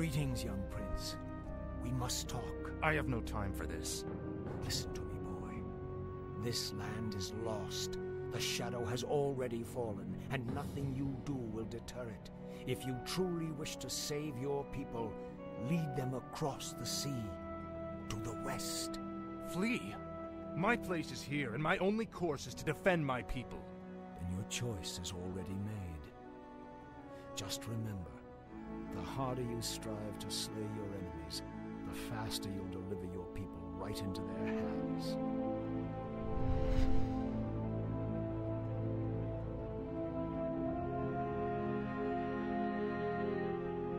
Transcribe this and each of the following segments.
Greetings, young prince. We must talk. I have no time for this. Listen to me, boy. This land is lost. The shadow has already fallen, and nothing you do will deter it. If you truly wish to save your people, lead them across the sea to the west. Flee? My place is here, and my only course is to defend my people. Then your choice is already made. Just remember, the harder you strive to slay your enemies, the faster you'll deliver your people right into their hands.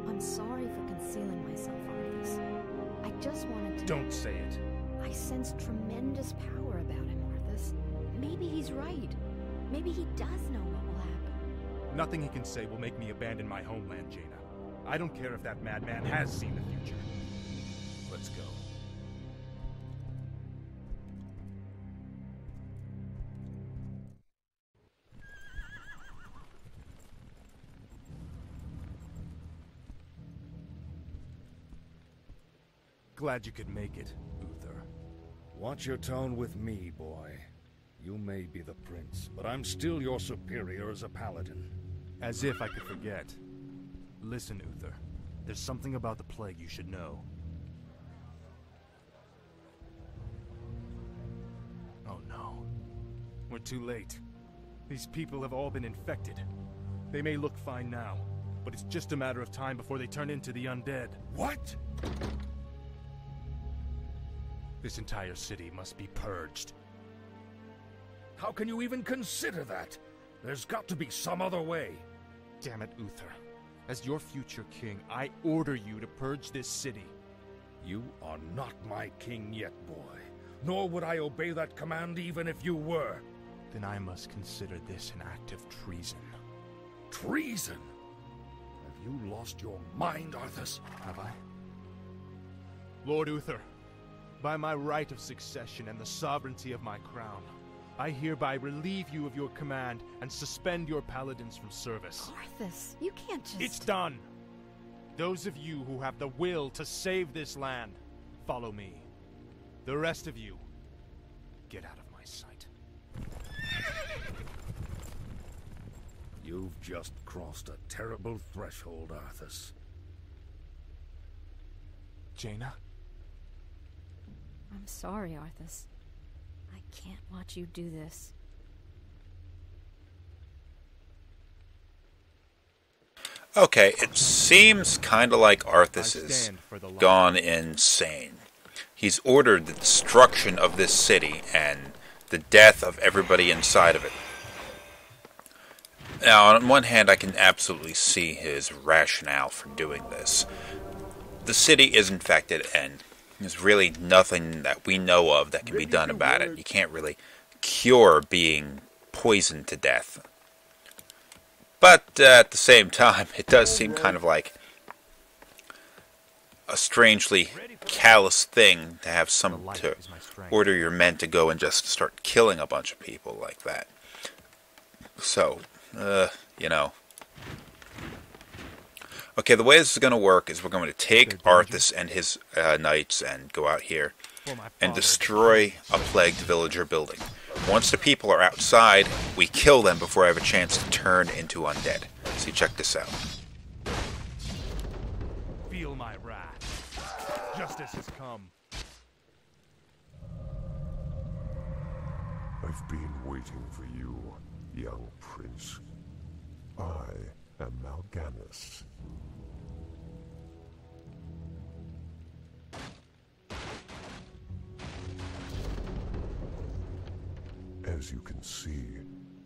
I'm sorry for concealing myself, Arthas. I just wanted to... Don't say it. I sense tremendous power about him, Arthas. Maybe he's right. Maybe he does know what will happen. Nothing he can say will make me abandon my homeland, Jaina. I don't care if that madman has seen the future. Let's go. Glad you could make it, Uther. Watch your tone with me, boy. You may be the prince, but I'm still your superior as a paladin. As if I could forget. Listen, Uther. There's something about the plague you should know. Oh no. We're too late. These people have all been infected. They may look fine now, but it's just a matter of time before they turn into the undead. What? This entire city must be purged. How can you even consider that? There's got to be some other way. Damn it, Uther. As your future king, I order you to purge this city. You are not my king yet, boy. Nor would I obey that command even if you were. Then I must consider this an act of treason. Treason? Have you lost your mind, Arthas? Have I? Lord Uther, by my right of succession and the sovereignty of my crown, I hereby relieve you of your command and suspend your paladins from service. Arthas, you can't just... It's done! Those of you who have the will to save this land, follow me. The rest of you, get out of my sight. You've just crossed a terrible threshold, Arthas. Jaina? I'm sorry, Arthas. I can't watch you do this. Okay, it seems kind of like Arthas is gone insane. He's ordered the destruction of this city and the death of everybody inside of it. Now, on one hand, I can absolutely see his rationale for doing this. The city is infected, and there's really nothing that we know of that can be done about it. You can't really cure being poisoned to death. But uh, at the same time, it does seem kind of like a strangely callous thing to have some to order your men to go and just start killing a bunch of people like that. So, uh, you know. Okay, the way this is going to work is we're going to take Arthas and his uh, knights and go out here and destroy a plagued villager building. Once the people are outside, we kill them before I have a chance to turn into undead. See, check this out. Feel my wrath. Justice has come. I've been waiting for you, young prince. I Mal'Ganis. As you can see,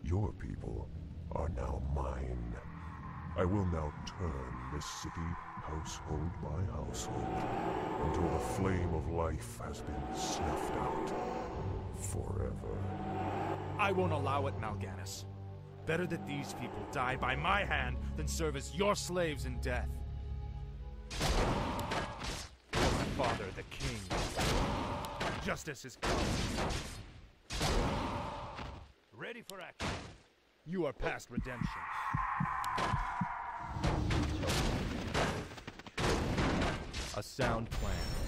your people are now mine. I will now turn this city household by household until the flame of life has been snuffed out forever. I won't allow it, Mal'Ganis. Better that these people die by my hand than serve as your slaves in death. Father, the king. Justice is come. Ready for action. You are past redemption. A sound plan.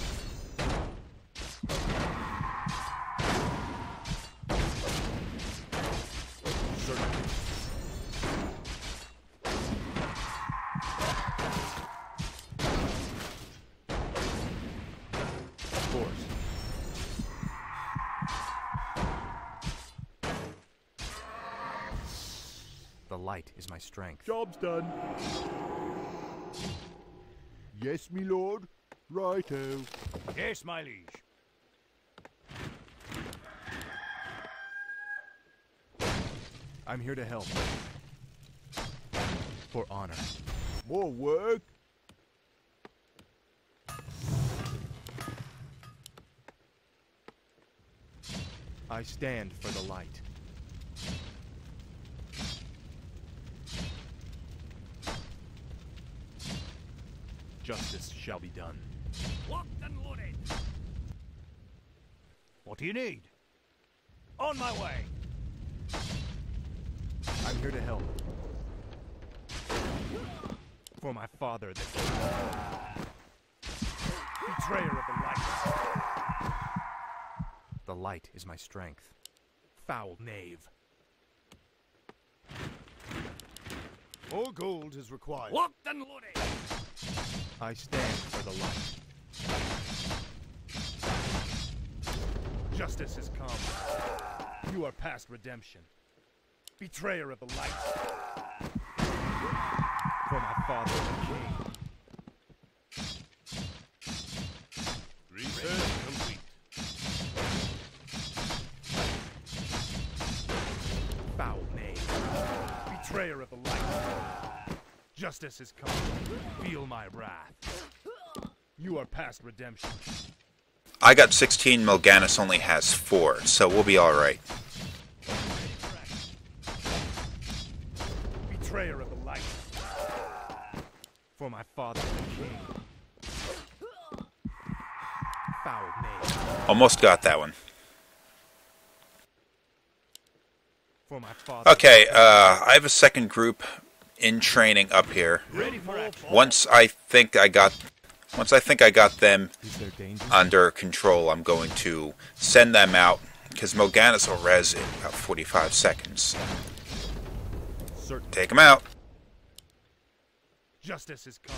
Of course. The light is my strength. Job's done. Yes, me lord. Righto. Yes, my liege. I'm here to help. For honor. More work. I stand for the light. Justice shall be done. Locked and loaded. What do you need? On my way. I'm here to help. For my father, the. Betrayer of the light. The light is my strength. Foul knave. More gold is required. Locked and loaded. I stand for the light. Justice has come. You are past redemption. Betrayer of the light. For my father, the king. Justice has come. Feel my wrath. You are past redemption. I got 16, Mal'Ganis only has 4, so we'll be alright. Betrayer of the light. For my father, the king. Foul knave. Almost got that one. For my father. Okay, uh, I have a second group in training up here. Ready for action. Once I think I got, once I think I got them Is there danger? under control, I'm going to send them out because Mal'Ganis will res in about 45 seconds. Take them out. justice has come.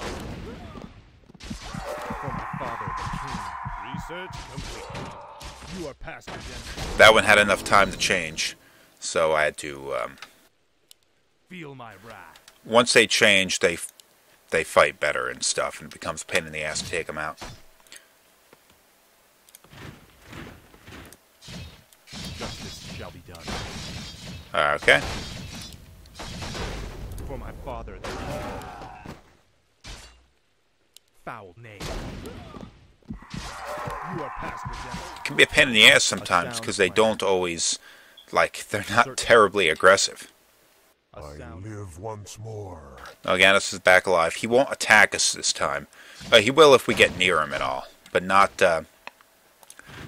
For my father, the Research complete. You are past redemption. That one had enough time to change, so I had to. Um, Feel my wrath. Once they change, they they fight better and stuff, and it becomes a pain in the ass to take them out. Justice shall be done. Okay. For my father. Foul name. You are past. It can be a pain in the ass sometimes because they don't always, like, they're not terribly aggressive. A I sound. live once more. Mal'Ganis is back alive. He won't attack us this time. Uh, he will if we get near him at all, but not. Uh,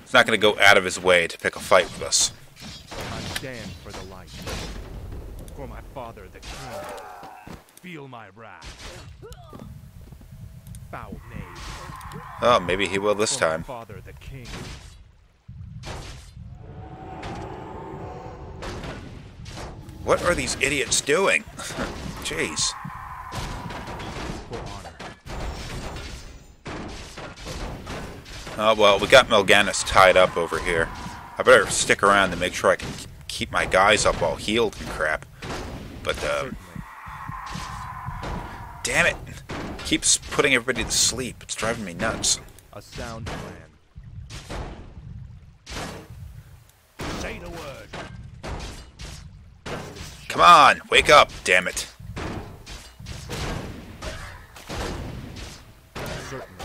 he's not going to go out of his way to pick a fight with us. I stand for the light. For my father, the king. Feel my wrath. Foul knave. Oh, maybe he will this For my time. father, the king. What are these idiots doing? Jeez. Oh, well, we got Mal'Ganis tied up over here. I better stick around to make sure I can keep my guys up all healed and crap. But, uh, Certainly. damn it. Keeps putting everybody to sleep. It's driving me nuts. A sound plan. Say the word. Come on, wake up, damn it. Certainly.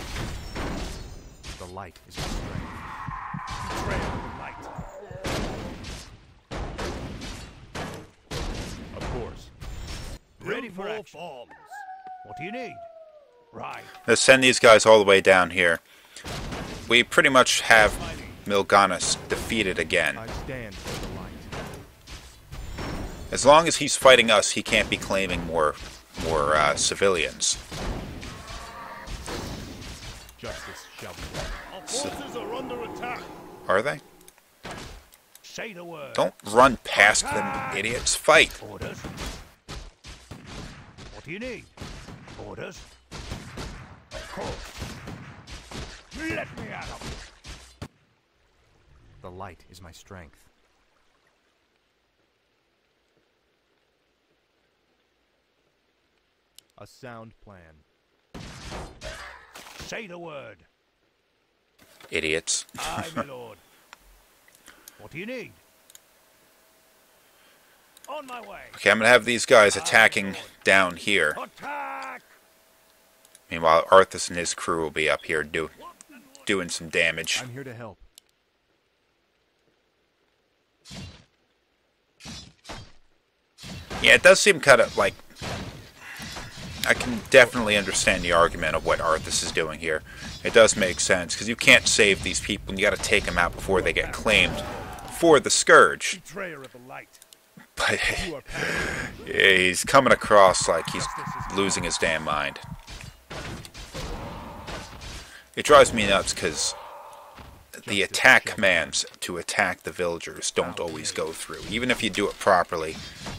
The light is my strength. Betrayer the light. Of course. Ready for more action. farms. What do you need? Right. Let's send these guys all the way down here. We pretty much have Mal'Ganis defeated again. As long as he's fighting us, he can't be claiming more more uh, civilians. Justice shall be. Our forces are under attack. Are they? Say the word. Don't run past them, idiots. Fight. Orders. What do you need? Orders. Of course. Let me at 'em. The light is my strength. A sound plan. Say the word. Idiots. Aye, my lord. What do you need? On my way. Okay, I'm gonna have these guys attacking down here. Attack! Meanwhile, Arthas and his crew will be up here do, doing some damage. I'm here to help. Yeah, it does seem kind of like. I can definitely understand the argument of what Arthas is doing here. It does make sense, because you can't save these people, and you gotta take them out before they get claimed for the Scourge. Betrayer of the light. But he's coming across like he's losing his damn mind. It drives me nuts because the attack commands to attack the villagers don't always go through. Even if you do it properly,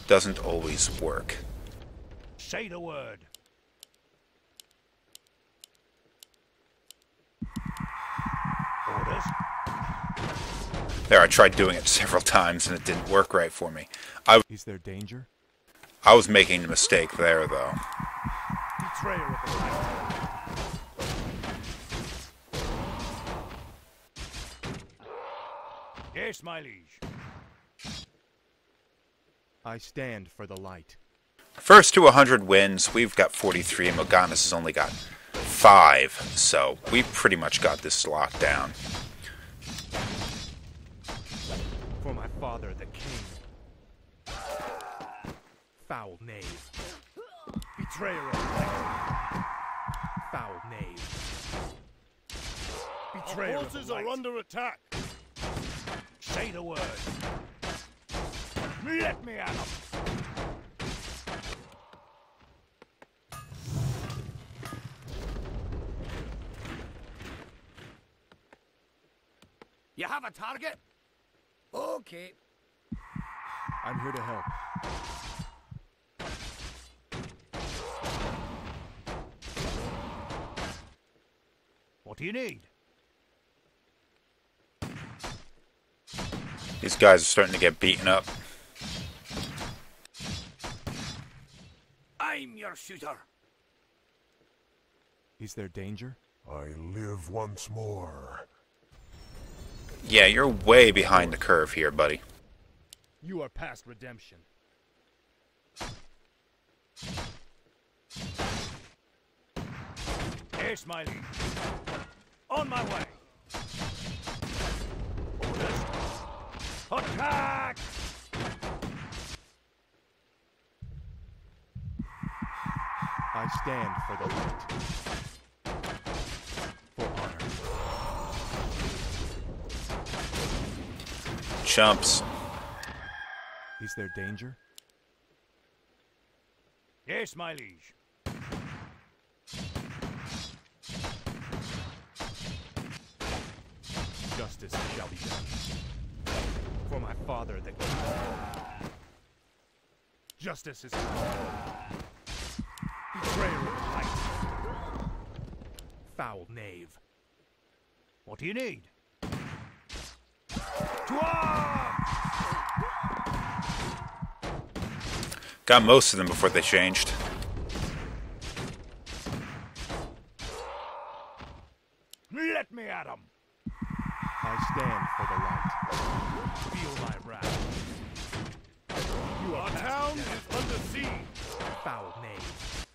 doesn't always work. Say the word. Orders. There, I tried doing it several times and it didn't work right for me. I, Is there danger? I was making a mistake there, though. Betrayer of the. Yes, my liege. I stand for the light. First to 100 wins, we've got 43, and Mal'Ganis has only got 5, so we pretty much got this locked down. Father, the king. Foul knave. Betrayer of. Foul knave. Betrayer Our forces are under attack. Say the word. Let me at. You have a target? Okay. I'm here to help. What do you need? These guys are starting to get beaten up. I'm your shooter. Is there danger? I live once more. Yeah, you're way behind the curve here, buddy. You are past redemption. Yes, my liege. On my way. Orders. Attack! I stand for the light. Chumps. Is there danger? Yes, my liege. Justice shall be done. For my father, the king. Justice is Betrayer of light. foul knave. What do you need? To arms! Got most of them before they changed. Let me at 'em. I stand for the light. Feel my wrath. You are Our town redemption. is under siege. Foul knave.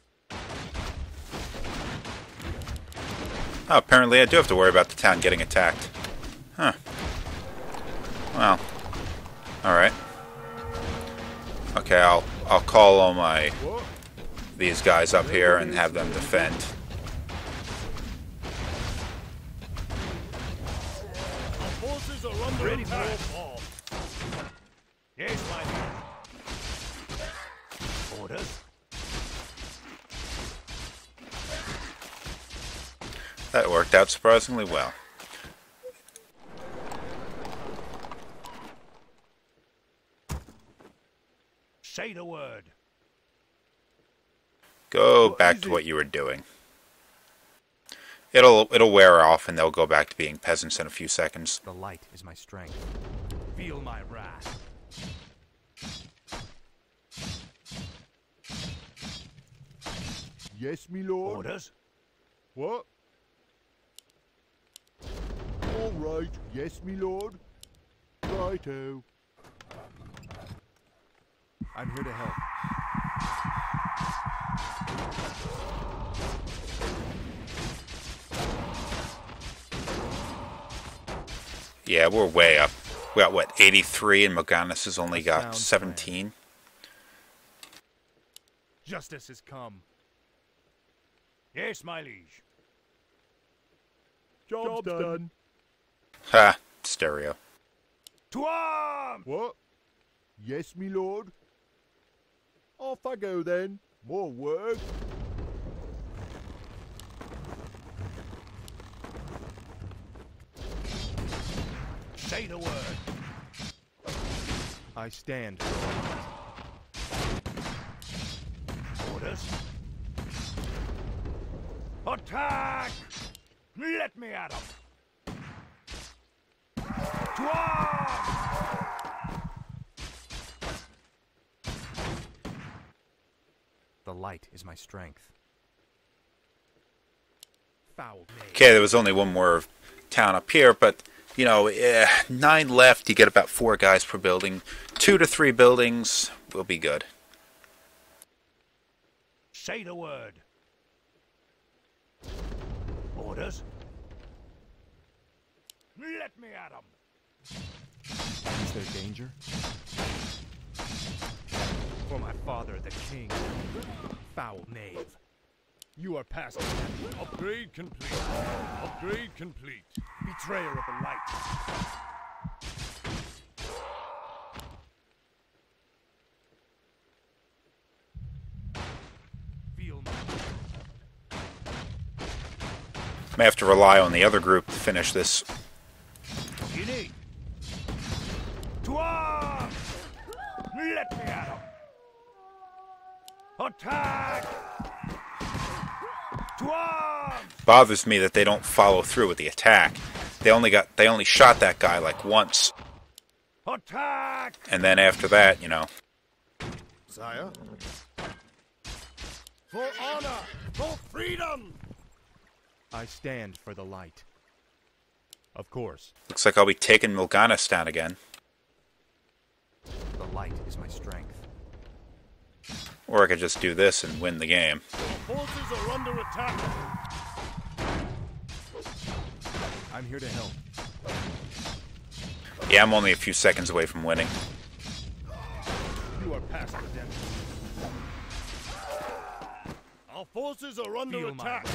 Oh, apparently I do have to worry about the town getting attacked. Well. Alright. Okay, I'll I'll call all my these guys up here and have them defend. Our forces are under Ready for attack. a fall. Yes, my liege. Orders. That worked out surprisingly well. Say the word. Go back to what you were doing. It'll it'll wear off and they'll go back to being peasants in a few seconds. The light is my strength. Feel my wrath. Yes, me lord. Orders? What? All right. Yes, me lord. Righto. I'm here to help. Yeah, we're way up. We got what, 83 and Mal'Ganis has only got Sounds 17. Justice has come. Yes, my liege. Job's, done. Ha, stereo. To arms! What? Yes, me lord. Off I go then. More work. Say the word. I stand. Orders? Attack! Let me at 'em. To arms! The light is my strength. Foul. Okay, there was only one more town up here, but you know, eh, nine left. You get about four guys per building. Two to three buildings will be good. Say the word. Orders? Let me at 'em. Is there danger? For my father, the king. Foul knave. You are past redemption. Upgrade complete. Upgrade complete. Betrayer of the light. May have to rely on the other group to finish this. You need. To arms! Let me at 'em. Attack! Bothers me that they don't follow through with the attack. They only got they only shot that guy like once, Attack! and then after that, you know, Sire? For honor! For freedom! I stand for the light. Of course, looks like I'll be taking Mal'Ganis down again. the light is my strength. Or I could just do this and win the game. Forces are under attack! I'm here to help. Yeah, I'm only a few seconds away from winning. You are past redemption. Our forces are under Feel attack!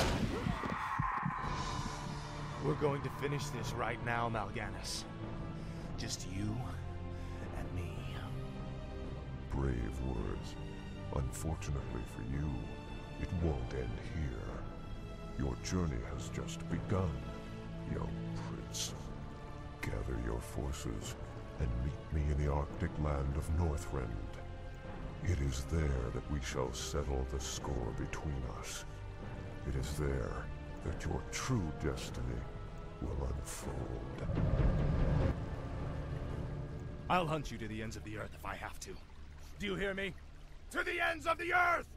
We're going to finish this right now, Mal'Ganis. Just you and me. Brave words. Unfortunately for you, it won't end here. Your journey has just begun, young prince. Gather your forces and meet me in the Arctic land of Northrend. It is there that we shall settle the score between us. It is there that your true destiny will unfold. I'll hunt you to the ends of the earth if I have to. Do you hear me? To the ends of the earth!